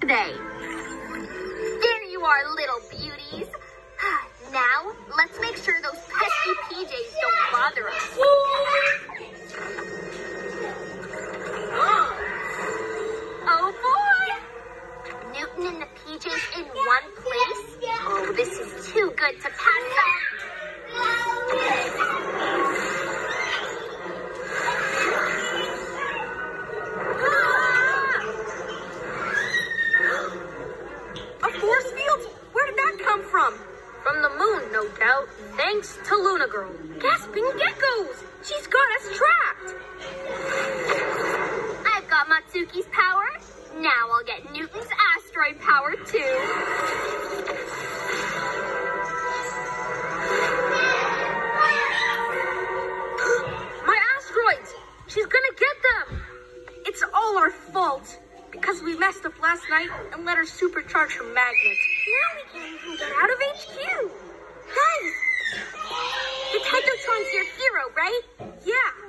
Day. There you are, little beauties. Ah, now, let's make sure those pesky PJs don't bother us. Oh boy! Newton and the PJs in one place? Oh, this is too good to pass up. From? From the moon, no doubt. Thanks to Luna Girl. Gasping geckos! She's got us trapped! I've got Matsuki's power. Now I'll get Newton's asteroid power too. My asteroids! She's gonna get them! It's all our fault. Because we messed up last night and let her supercharge her magnet. Now we can't even get out of HQ. Guys, the Tetrotron's your hero, right? Yeah,